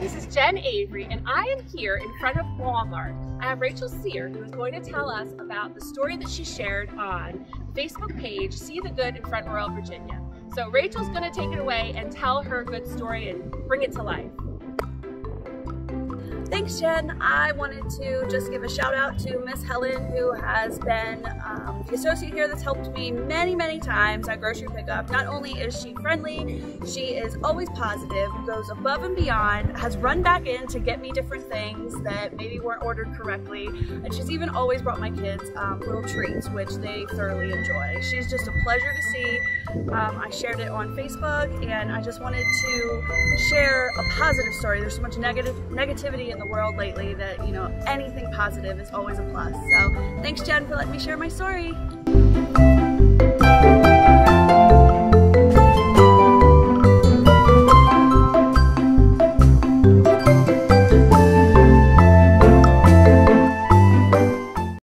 this is Jen Avery, and I am here in front of Walmart. I have Rachael Cyr, who is going to tell us about the story that she shared on Facebook page, See the Good in Front Royal, Virginia. So Rachael's going to take it away and tell her good story and bring it to life. Thanks, Jen. I wanted to just give a shout out to Miss Helen, who has been um, the associate here that's helped me many, many times at grocery pickup. Not only is she friendly, she is always positive, goes above and beyond, has run back in to get me different things that maybe weren't ordered correctly, and she's even always brought my kids um, little treats, which they thoroughly enjoy. She's just a pleasure to see. Um, I shared it on Facebook, and I just wanted to share a positive story. There's so much negative negativity in the world lately that, you know, anything positive is always a plus. So thanks, Jen, for letting me share my story.